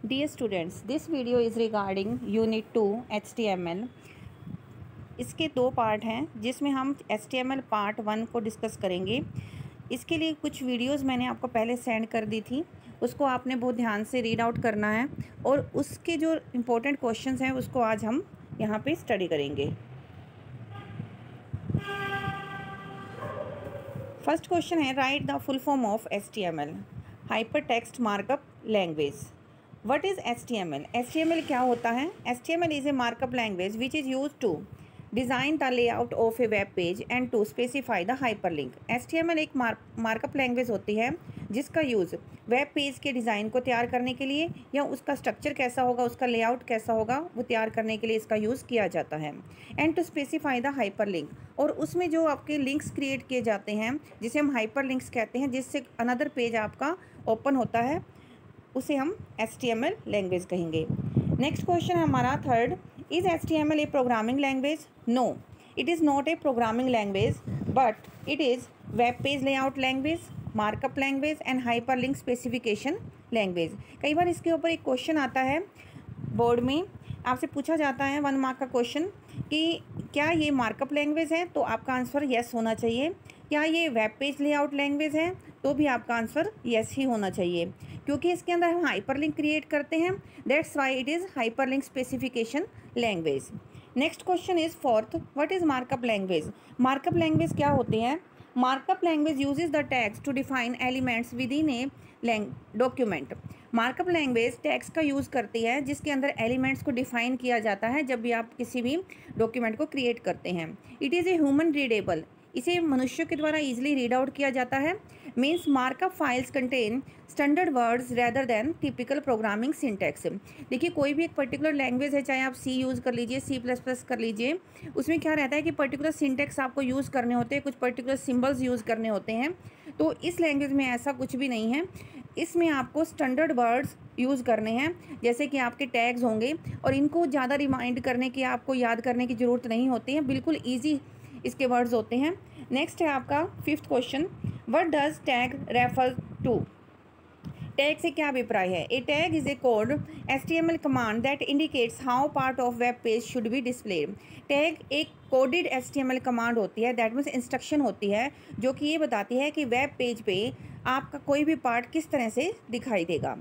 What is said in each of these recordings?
Dear students, this video is regarding Unit 2 HTML. इसके दो part हैं जिसमें हम HTML पार्ट वन को डिस्कस करेंगे। इसके लिए कुछ वीडियोस मैंने आपको पहले सेंड कर दी थी उसको आपने बहुत ध्यान से रीड आउट करना है और उसके जो इम्पोर्टेंट क्वेश्चंस हैं उसको आज हम यहाँ पे स्टडी करेंगे। फ़र्स्ट क्वेश्चन है write the full form of H T M L hyper text markup language what is H T M L H T M L क्या होता है? H T M L is a markup language which is use to design the layout of a web page and to specify the hyper link H T M L एक markup language होती है जिसका use web page के design को तैयार करने के लिए या उसका स्ट्रक्चर कैसा होगा, उसका लेआउट कैसा होगा, वो तैयार करने के लिए इसका यूज़ किया जाता है। And to specify the hyper link और उसमें जो आपके लिंक्स क्रिएट किए जाते हैं, जिसे हम हाइपर लिंक्स कहते हैं, जिससे अनदर पेज आपका ओपन होता है उसे हम एस एल लैंग्वेज कहेंगे। नेक्स्ट क्वेश्चन है हमारा third is H T M L a programming language no it is not a programming language but it is web page layout language markup language and hyper link specification language कई बार इसके ऊपर एक question आता है board में। आपसे पूछा जाता है वन मार्क का क्वेश्चन कि क्या ये मार्कअप लैंग्वेज है? तो आपका आंसर येस होना चाहिए। क्या ये वेब पेज लेआउट लैंग्वेज है? तो भी आपका आंसर येस ही होना चाहिए। क्योंकि इसके अंदर हम हाइपरलिंक क्रिएट करते हैं। That's why it is hyperlink specification language next question is fourth what is markup language markup language क्या होते हैं? Markup language uses the tags to define elements within a document markup language tags का use करती है, जिसके अंदर elements को define किया जाता है जब भी आप किसी भी डॉक्यूमेंट को क्रिएट करते हैं। It is a human readable इसे मनुष्यों के द्वारा इजीली रीड आउट किया जाता है। Means markup files contain standard words rather than typical programming syntax देखिए, कोई भी एक पर्टिकुलर लैंग्वेज है, चाहे आप सी यूज़ कर लीजिए सी प्लस प्लस कर लीजिए, उसमें क्या रहता है कि पर्टिकुलर सिंटेक्स आपको यूज़ करने होते हैं, कुछ पर्टिकुलर सिम्बल्स यूज़ करने होते हैं। तो इस लैंग्वेज में ऐसा कुछ भी नहीं है। इसमें आपको स्टैंडर्ड वर्ड्स यूज़ करने हैं, जैसे कि आपके टैग्स होंगे, और इनको ज़्यादा रिमाइंड करने की, आपको याद करने की ज़रूरत नहीं होती है। बिल्कुल ईजी इसके वर्ड्स होते हैं। नेक्स्ट है आपका fifth question what does tag refer to tag से क्या अभिप्राय है? A tag is a code H T M L command that indicates how part of web page should be display tag एक coded H T M L command होती है that means instruction होती है, जो कि ये बताती है कि वेब पेज पे आपका कोई भी पार्ट किस तरह से दिखाई देगा।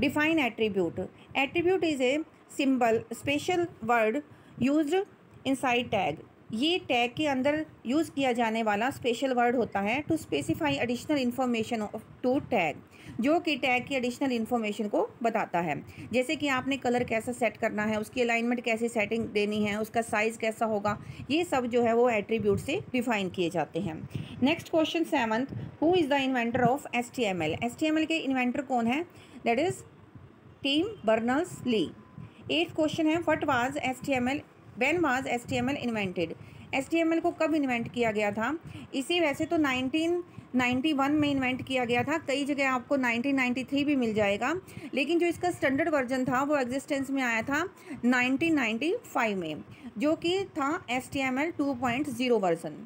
Define attribute attribute is a symbol special word use inside tag ये टैग के अंदर यूज़ किया जाने वाला स्पेशल वर्ड होता है to specify additional information to tag जो कि टैग की एडिशनल इन्फॉर्मेशन को बताता है। जैसे कि आपने कलर कैसा सेट करना है, उसकी अलाइनमेंट कैसी सेटिंग देनी है, उसका साइज़ कैसा होगा, ये सब जो है वो एट्रीब्यूट से डिफाइन किए जाते हैं। Next question seventh who is the inventor of H T M L H T M L के इन्वेंटर कौन है? That is Tim Berners Lee eighth question है what was H T M L when was H T M L invented H T M L को कब invent किया गया था? इसे वैसे तो नाइनटीन नाइन्टी वन में इन्वेंट किया गया था। कई जगह आपको नाइनटीन नाइन्टी थ्री भी मिल जाएगा। लेकिन जो इसका स्टैंडर्ड वर्जन था, वो एग्जिस्टेंस में आया था नाइनटीन नाइन्टी फाइव में, जो कि था H T M L two point zero version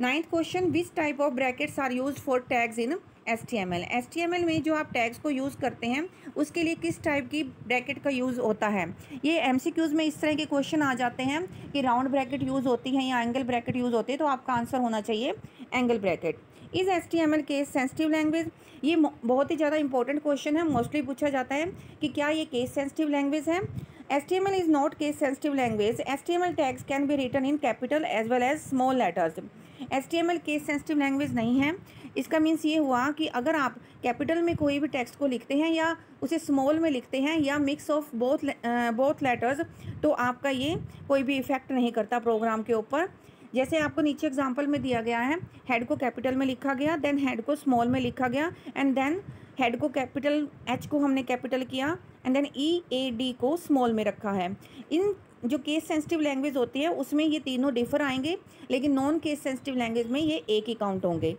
ninth question which type of brackets are use for tags in H T M L H T M L में जो आप टैग्स को use करते हैं, उसके लिए किस टाइप की ब्रैकेट का यूज़ होता है? ये एम सी क्यूज़ में इस तरह के क्वेश्चन आ जाते हैं कि राउंड ब्रैकेट यूज़ होती है या एंगल ब्रैकेट यूज़ होती है तो आपका आंसर होना चाहिए angle bracket is H T M L case sensitive language ये बहुत ही ज़्यादा इंपॉर्टेंट क्वेश्चन है। मोस्टली पूछा जाता है कि क्या ये केस सेंसिटिव लैंग्वेज है? H T M L is not case sensitive language H T M L tags can be written in capital as well as small letters H T M L case sensitive language नहीं है। इसका means ये हुआ कि अगर आप capital में कोई भी टेक्स्ट को लिखते हैं या उसे स्मॉल में लिखते हैं या mix of both both letters तो आपका ये कोई भी इफ़ेक्ट नहीं करता प्रोग्राम के ऊपर। जैसे आपको नीचे एग्ज़ाम्पल में दिया गया है हेड को कैपिटल में लिखा गया देन हेड को स्मॉल में लिखा गया एंड देन हेड को कैपिटल एच को हमने कैपिटल किया and then E A D को स्मॉल में रखा है। इन जो केस सेंसिटिव लैंग्वेज होती है, उसमें ये तीनों डिफर आएँगे, लेकिन नॉन केस सेंसिटिव लैंग्वेज में ये एक ही काउंट होंगे।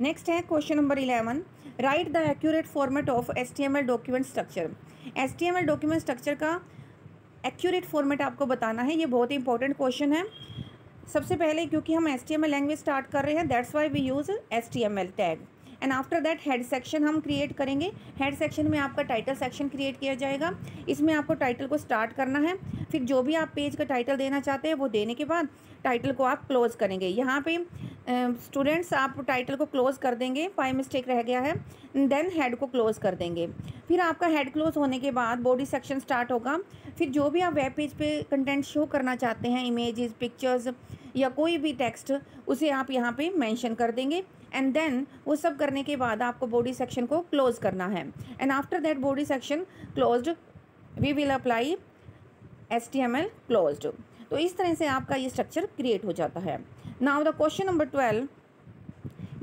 नेक्स्ट है question number eleven write the accurate format of H T M L document structure H T M L document structure का एक्यूरेट फॉर्मेट आपको बताना है, ये बहुत ही इंपॉर्टेंट क्वेश्चन है। सबसे पहले, क्योंकि हम H T M L language start कर रहे हैं that's why we use H T M L tag and after that head section हम क्रिएट करेंगे। हेड सेक्शन में आपका टाइटल सेक्शन क्रिएट किया जाएगा। इसमें आपको टाइटल को स्टार्ट करना है। फिर जो भी आप पेज का टाइटल देना चाहते हैं, वो देने के बाद टाइटल को आप क्लोज करेंगे। यहाँ पे स्टूडेंट्स आप टाइटल को क्लोज कर देंगे बाई मिस्टेक रह गया है देन हेड को क्लोज कर देंगे। फिर आपका हेड क्लोज होने के बाद बॉडी सेक्शन स्टार्ट होगा। फिर जो भी आप वेब पेज पे कंटेंट शो करना चाहते हैं इमेजेस पिक्चर्स या कोई भी टेक्स्ट उसे आप यहाँ पे मेंशन कर देंगे। एंड देन वो सब करने के बाद आपको बॉडी सेक्शन को क्लोज करना है। And after that body section closed we will apply H T M L closed तो इस तरह से आपका ये स्ट्रक्चर क्रिएट हो जाता है। Now the question number twelve.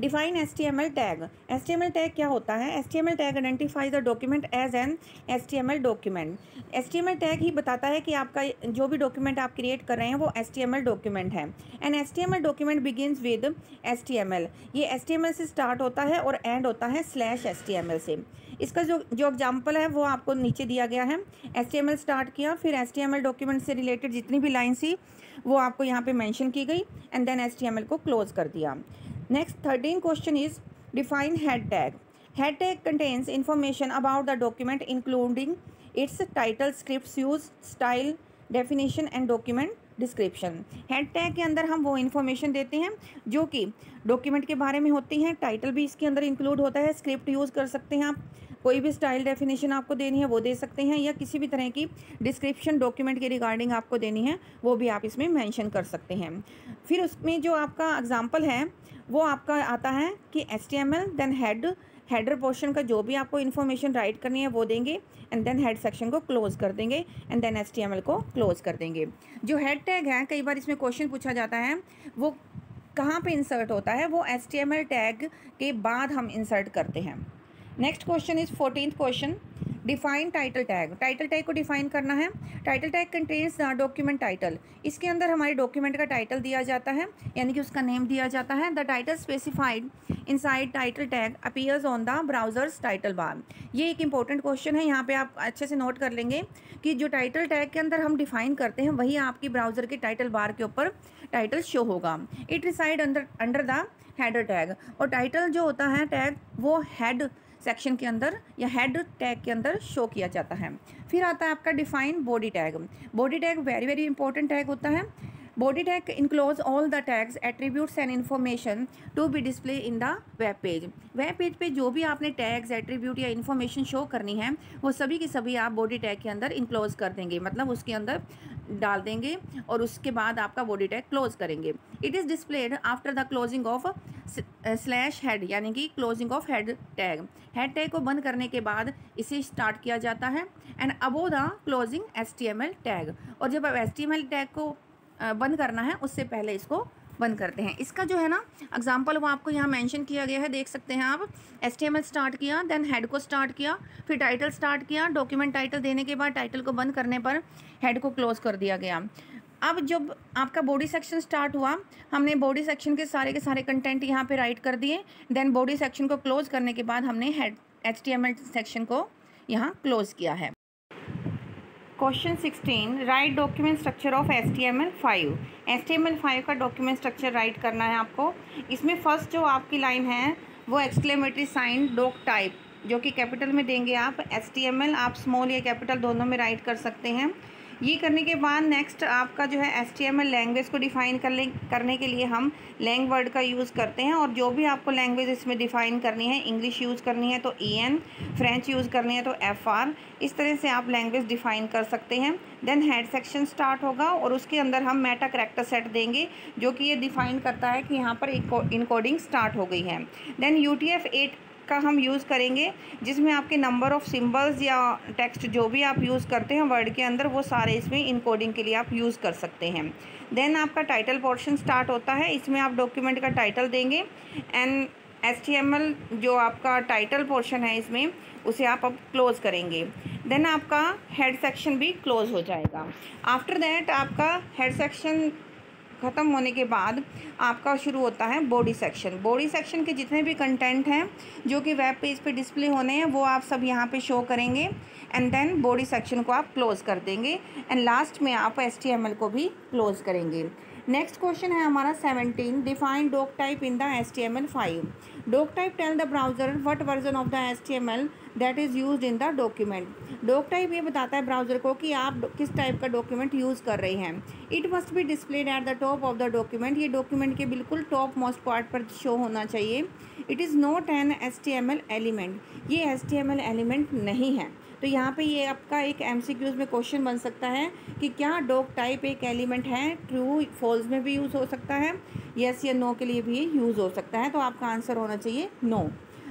Define H T M L tag. H T M L tag क्या होता है? H T M L tag identify the document as an H T M L document. H T M L tag ही बताता है कि आपका जो भी document आप क्रिएट कर रहे हैं, वो H T M L document है। And H T M L document begins with H T M L ये एस टी एम एल से स्टार्ट होता है और एंड होता है slash H T M L से। इसका जो जो एग्ज़ाम्पल है, वो आपको नीचे दिया गया है। H T M L start किया, फिर H T M L document से रिलेटेड जितनी भी लाइन थी वो आपको यहाँ पे मेंशन की गई एंड देन एचटीएमएल को क्लोज कर दिया। Next thirteen question is define head tag head tag contains information about the document including its title script use style definition and document description head tag के अंदर हम वो information देते हैं, जो कि डॉक्यूमेंट के बारे में होती हैं टाइटल भी इसके अंदर इंक्लूड होता है स्क्रिप्ट यूज़ कर सकते हैं आप कोई भी स्टाइल डेफिनेशन आपको देनी है वो दे सकते हैं या किसी भी तरह की डिस्क्रिप्शन डॉक्यूमेंट के रिगार्डिंग आपको देनी है, वो भी आप इसमें मैंशन कर सकते हैं। फिर उसमें जो आपका एग्ज़ाम्पल है, वो आपका आता है कि H then head header portion का जो भी आपको इन्फॉर्मेशन राइट करनी है वो देंगे एंड देन हेड सेक्शन को क्लोज कर देंगे एंड देन एस को क्लोज कर देंगे। जो हेड टैग है, कई बार इसमें क्वेश्चन पूछा जाता है, वो कहाँ पे इंसर्ट होता है, वो एस टैग के बाद हम इंसर्ट करते हैं। Next question is fourteen question define title tag title tag को डिफाइन करना है। Title tag contains document title इसके अंदर हमारे डॉक्यूमेंट का टाइटल दिया जाता है, यानी कि उसका नेम दिया जाता है। The title specified inside title tag appears on the browser's title bar ये एक इंपॉर्टेंट क्वेश्चन है। यहाँ पे आप अच्छे से नोट कर लेंगे कि जो टाइटल टैग के अंदर हम डिफाइन करते हैं, वही आपकी ब्राउज़र के टाइटल बार के ऊपर टाइटल शो होगा। It reside under under the header tag और टाइटल जो होता है टैग वो हेड सेक्शन के अंदर या हेड टैग के अंदर शो किया जाता है। फिर आता है आपका define body tag body tag very very important tag होता है। Body tag enclose all the tags attributes and information to be display in the web page web page पे जो भी आपने टैग्स एट्रीब्यूट या इन्फॉर्मेशन शो करनी है, वो सभी की सभी आप बॉडी टैग के अंदर इनक्लोज कर देंगे। मतलब उसके अंदर डाल देंगे और उसके बाद आपका बॉडी टैग क्लोज करेंगे। It is displayed after the closing of slash head यानी कि closing of head tag head tag को बंद करने के बाद इसे स्टार्ट किया जाता है। And above the closing S tag और जब अब एस टैग को बंद करना है, उससे पहले इसको बंद करते हैं। इसका जो है ना एग्ज़ाम्पल वो आपको यहाँ मेंशन किया गया है, देख सकते हैं आप। एस स्टार्ट किया देन हेड को स्टार्ट किया, फिर टाइटल स्टार्ट किया डॉक्यूमेंट टाइटल देने के बाद टाइटल को बंद करने पर हेड को क्लोज कर दिया गया। अब जब आपका बॉडी सेक्शन स्टार्ट हुआ, हमने बॉडी सेक्शन के सारे के सारे कंटेंट यहाँ पे राइट कर दिए देन बॉडी सेक्शन को क्लोज करने के बाद हमने हेड एच सेक्शन को यहाँ क्लोज किया है। Question sixteen write document structure of H T M L five H T M L five का डॉक्यूमेंट स्ट्रक्चर राइट करना है आपको। इसमें फ़र्स्ट जो आपकी लाइन है, वो एक्सक्लेमेटरी साइन डॉक टाइप जो कि कैपिटल में देंगे आप। एस टी एम एल आप स्मॉल या कैपिटल दोनों में राइट कर सकते हैं। ये करने के बाद नेक्स्ट आपका जो है H T M L language को डिफ़ाइन कर ले, करने के लिए हम लैंग वर्ड का यूज़ करते हैं और जो भी आपको लैंग्वेज इसमें डिफ़ाइन करनी है इंग्लिश यूज़ करनी है तो ई एन फ्रेंच यूज़ करनी है तो एफ़ आर इस तरह से आप लैंग्वेज डिफ़ाइन कर सकते हैं। देन हेड सेक्शन स्टार्ट होगा और उसके अंदर हम मेटा करेक्टर सेट देंगे, जो कि ये डिफ़ाइन करता है कि यहाँ पर इनकोडिंग स्टार्ट हो गई है। Then U T F eight का हम यूज़ करेंगे, जिसमें आपके नंबर ऑफ़ सिंबल्स या टेक्स्ट जो भी आप यूज़ करते हैं वर्ड के अंदर, वो सारे इसमें इनकोडिंग के लिए आप यूज़ कर सकते हैं। देन आपका टाइटल पोर्शन स्टार्ट होता है, इसमें आप डॉक्यूमेंट का टाइटल देंगे एंड एस जो आपका टाइटल पोर्शन है इसमें, उसे आप अब क्लोज़ करेंगे। देन आपका हेड सेक्शन भी क्लोज़ हो जाएगा। आफ्टर दैट आपका हेड सेक्शन ख़त्म होने के बाद आपका शुरू होता है बॉडी सेक्शन बॉडी सेक्शन के जितने भी कंटेंट हैं, जो कि वेब पेज पे डिस्प्ले होने हैं, वो आप सब यहाँ पे शो करेंगे एंड देन बॉडी सेक्शन को आप क्लोज़ कर देंगे एंड लास्ट में आप एस को भी क्लोज़ करेंगे। नेक्स्ट क्वेश्चन है हमारा seventeen define doc type in the H T M L five doc type tell the browser what version of the H T M L that is use in the document doc type ये बताता है browser को कि आप किस type का document use कर रहे हैं। It must be displayed at the top of the document ये डॉक्यूमेंट के बिल्कुल टॉप मोस्ट पार्ट पर शो होना चाहिए। It is not an H T M L element ये H T M L element नहीं है। तो यहाँ पे ये आपका एक एम सी क्यूज़ में क्वेश्चन बन सकता है कि क्या डॉग टाइप एक एलिमेंट है? ट्रू फॉल्स में भी यूज़ हो सकता है। येस या नो के लिए भी यूज़ हो सकता है। तो आपका आंसर होना चाहिए नो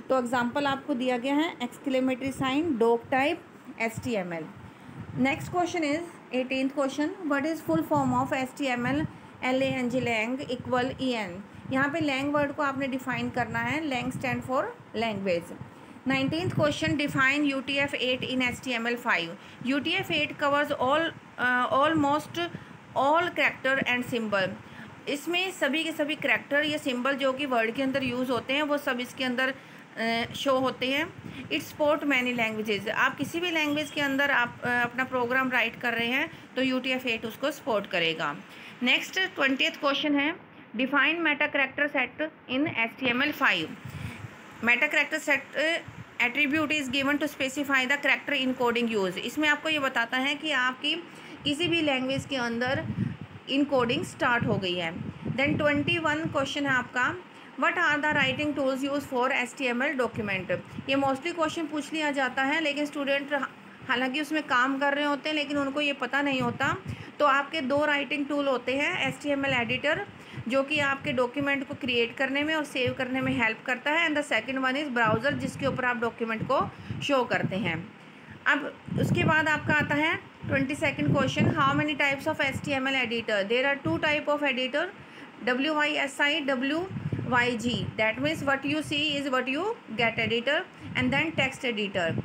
तो एग्ज़ाम्पल आपको दिया गया है exclamatory sign doc type S T M L next question is eighteen question what is full form of S T M L L A N G lang equal E N यहाँ पे lang word को आपने define करना है lang stand for language nineteen question define U T F eight in S T M L five U T F eight covers all almost all character and symbol इसमें सभी के सभी character या symbol जो कि word के अंदर use होते हैं, वो सब इसके अंदर शो होते हैं। इट्स स्पोर्ट मैनी लैंग्वेजेज आप किसी भी लैंग्वेज के अंदर आप अपना प्रोग्राम राइट कर रहे हैं तो यू टी एफ़ एट उसको सपोर्ट करेगा। नेक्स्ट ट्वेंटियथ क्वेश्चन है। Define meta character set in S T M L five meta character set attribute is given to specify the character encoding use इसमें आपको ये बताता है कि आपकी किसी भी लैंग्वेज के अंदर इन कोडिंग स्टार्ट हो गई है। देन ट्वेंटी वन क्वेश्चन है आपका। What are the writing tools use for S T M L document ये मोस्टली क्वेश्चन पूछ लिया जाता है, लेकिन स्टूडेंट हालाँकि उसमें काम कर रहे होते हैं, लेकिन उनको ये पता नहीं होता। तो आपके दो राइटिंग टूल होते हैं S T M L editor जो कि आपके डॉक्यूमेंट को क्रिएट करने में और सेव करने में हेल्प करता है and the second one is browser जिसके ऊपर आप डॉक्यूमेंट को शो करते हैं। अब उसके बाद आपका आता है twenty second question how many types of S T M L editor there are two type of editor W Y S I W G that means what you see is what you get editor and then text editor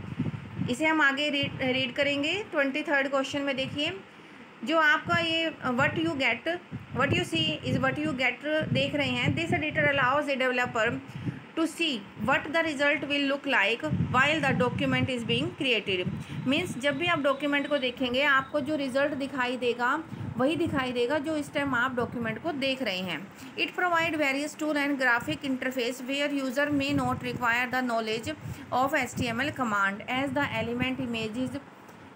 इसे हम आगे read read करेंगे. Twenty third question में देखिए. जो आपका ये what you get what you see is what you get देख रहे हैं. This editor allows a developer to see what the result will look like while the document is being created means जब भी आप डॉक्यूमेंट को देखेंगे, आपको जो रिज़ल्ट दिखाई देगा वही दिखाई देगा जो इस टाइम आप डॉक्यूमेंट को देख रहे हैं। It provide various tool and graphic interface where user may not require the knowledge of S T M L command as the element image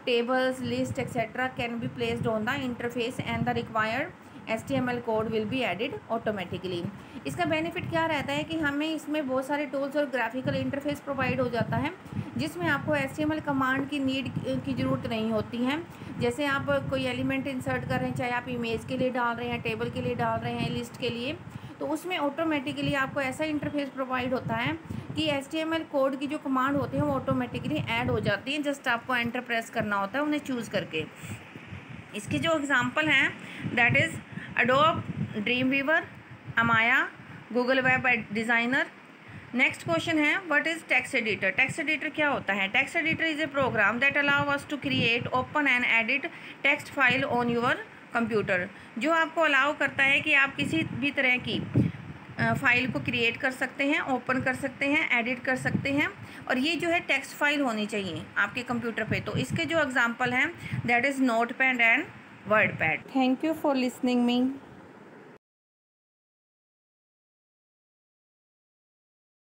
tables, list etc can be placed on the interface and the required L code will be added automatically इसका benefit क्या रहता है कि हमें इसमें बहुत सारे tools और ग्राफिकल इंटरफेस प्रोवाइड हो जाता है। जिसमें आपको एस कमांड की नीड की ज़रूरत नहीं होती है। जैसे आप कोई एलिमेंट इंसर्ट कर रहे हैं, चाहे आप इमेज के लिए डाल रहे हैं टेबल के लिए डाल रहे हैं लिस्ट के लिए तो उसमें ऑटोमेटिकली आपको ऐसा इंटरफेस प्रोवाइड होता है कि एच कोड की जो कमांड होती है, वो ऑटोमेटिकली ऐड हो जाती हैं। जस्ट आपको एंटर प्रेस करना होता है, उन्हें चूज़ करके। इसके जो एग्ज़ाम्पल हैं that is Adobe Dreamweaver Amaya Google web designer next question है what is text editor text editor क्या होता है? Text editor is a program that allow us to create open and edit text file on your computer जो आपको allow करता है कि आप किसी भी तरह की फ़ाइल को क्रिएट कर सकते हैं ओपन कर सकते हैं एडिट कर सकते हैं। और ये जो है टेक्स्ट फ़ाइल होनी चाहिए आपके कंप्यूटर पे। तो इसके जो एग्जांपल हैं that is Notepad and WordPad thank you for listening me